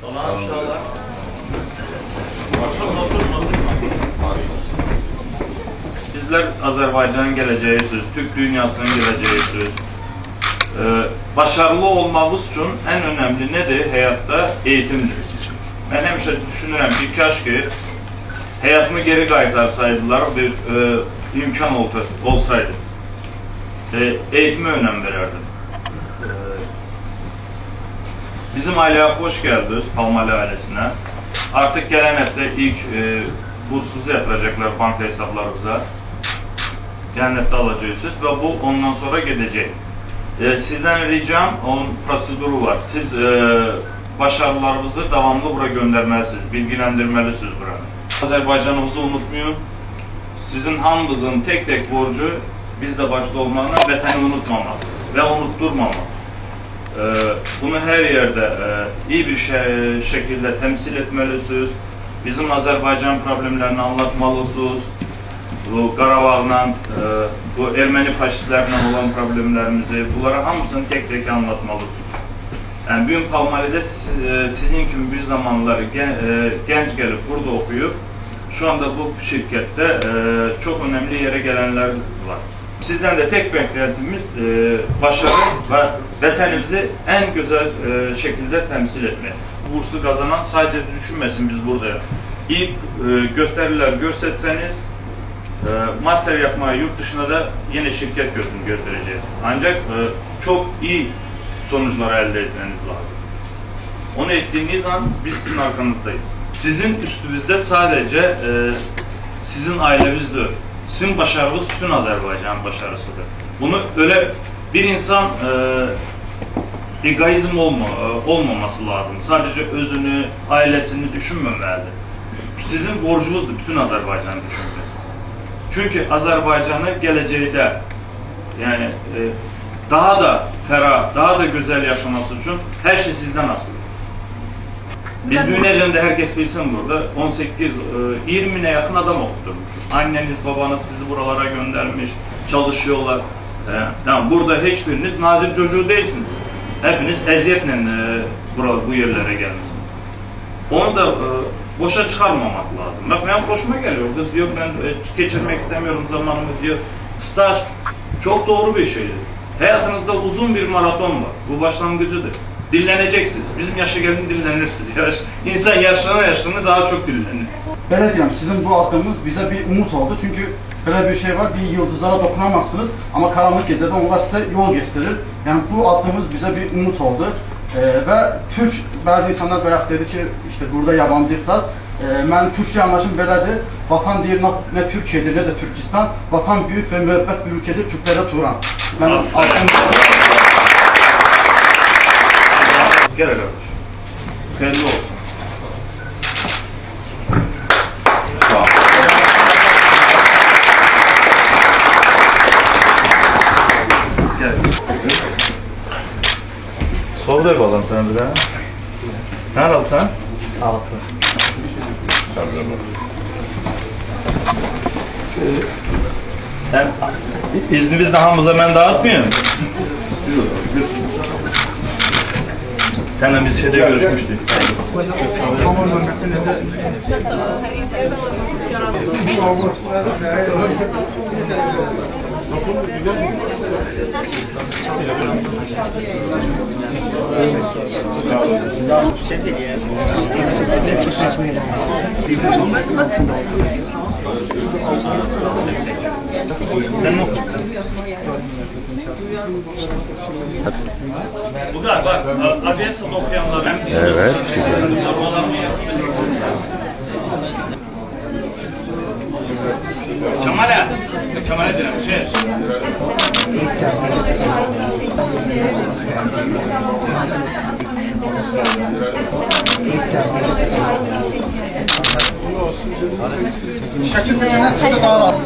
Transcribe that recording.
Salam uşaqlar. Oturun, oturun, oturun. Sizler Azərbaycanın gələcəyisiniz, Türk dünyasının gələcəyisiniz. Ee, başarılı olmamız üçün ən önəmli nədir? Həyatda eğitimdir. Mən həmişə düşünürəm ki, kaş ki, həyatımı geri qaytarsaydılar, bir e, imkan olsa, olsaydı. E, eğitime önəm verərdim. E, bizim aileye hoş geldiniz, Palmalı ailesine. Artık gelen hafta ilk e, bursunuzu yatıracaklar banka hesaplarınıza. Gelen hafta alacaksınız ve bu ondan sonra gidecek. E, sizden ricam, onun prosedürü var. Siz e, başarılarınızı devamlı buraya göndermelisiniz, bilgilendirmelisiniz buranı. Azerbaycanımızı unutmayın. Sizin hamımızın tek tek borcu bizde başta olmağına vətəni unutmamaq və unutturmamaq. E, bunu her yerde e, iyi bir şekilde temsil etmelisiniz. Bizim Azerbaycan problemlerini anlatmalısınız. Bu Qarabağla, e, bu Ermeni faşistlerle olan problemlerimizi, bunları hamısını tek tek anlatmalısınız. Yani bugün Palmali'de e, sizin gibi bir zamanlar gen, e, genç gelip burada okuyup şu anda bu şirkette çok önemli yere gelenler var. Sizden de tek beklentimiz e, başarı ve vatanımızı en güzel e, şekilde temsil etmek. Bursu kazanan sadece düşünmesin biz burada. İyi e, gösteriler gösterseniz e, master yapmayı yurt dışına da yine şirket gö- götürecek. Ancak e, çok iyi sonuçlar elde etmeniz lazım. Onu ettiğiniz an biz sizin arkanızdayız. Sizin üstünüzde sadece e, sizin aileniz sizin başarınız bütün Azerbaycan başarısıdır. Bunu öyle bir insan e, egoizm olma, e, olmaması lazım. Sadece özünü, ailesini düşünmemelidir. Sizin borcunuzdur bütün Azerbaycan'ı düşünmek. Çünkü Azerbaycan'ı geleceğinde yani e, daha da ferah, daha da güzel yaşaması için her şey sizden asılı. Biz Münecem'de herkes bilsin burada 18, e, 20'ne yakın adam okutturmuşuz. Anneniz, babanız sizi buralara göndermiş, çalışıyorlar. E, tamam, burada hiçbiriniz nazir çocuğu değilsiniz. Hepiniz eziyetle e, bura, bu yerlere gelmişsiniz. Onu da e, boşa çıkarmamak lazım. Bak ben hoşuma geliyor. Kız diyor ben e, geçirmek istemiyorum zamanımı diyor. Staj çok doğru bir şeydir. Hayatınızda uzun bir maraton var. Bu başlangıcıdır. Dinleneceksiniz. Bizim yaşa gelin dinlenirsiniz. Yaş, insan yaşlana yaşlana daha çok dinlenir. Belə deyəm, sizin bu addımınız bizə bir umut oldu. Çünki belə bir şey var, bir yıldızlara dokunamazsınız ama karanlık gecədə onlar sizə yol gösterir. Yəni bu addımımız bizə bir umut oldu. Ee, və Türk, bəzi insanlar bayaq dedi ki, işte burada yabancıysa, e, mənim Türkçə anlaşım belədir. Vatan deyir, nə, Türkiye'dir, nə də Türkistan. Vatan büyük ve müebbet bir ülkedir, Türklərə Turan. Mənim Aferin. Gel hele kardeş. Hayırlı olsun. Sol ver bakalım sana bir daha. Ne aldın sen? Sağlıklı. Hem iznimiz de hamıza ben dağıtmıyorum. Seninle biz şeyde görüşmüştük. Sen ne okudun? Bu galiba a- aviasyonu okuyanlar. Evet, güzel. Kemal'e. Kemal'e diyorum. Şey. 시작했습니다. 찾아다.